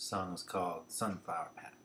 song is called Sunflower Patch.